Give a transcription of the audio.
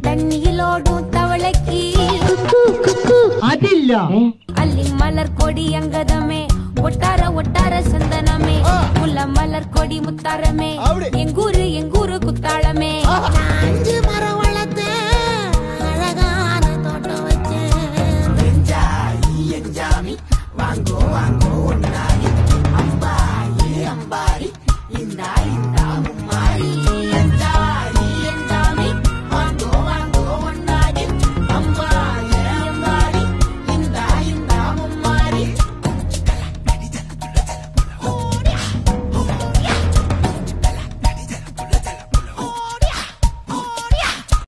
தண்ணியிலோடும் தவளைக்கு. அதில்ல. அள்ளி மலர் கொடி அங்கதமே. ஒட்டார ஒட்டார சந்தனமே. முல்ல மலர் கொடி முத்தாரமே. எங்கூரு Ango, ango, nari, ambari, ambari, indari, indari.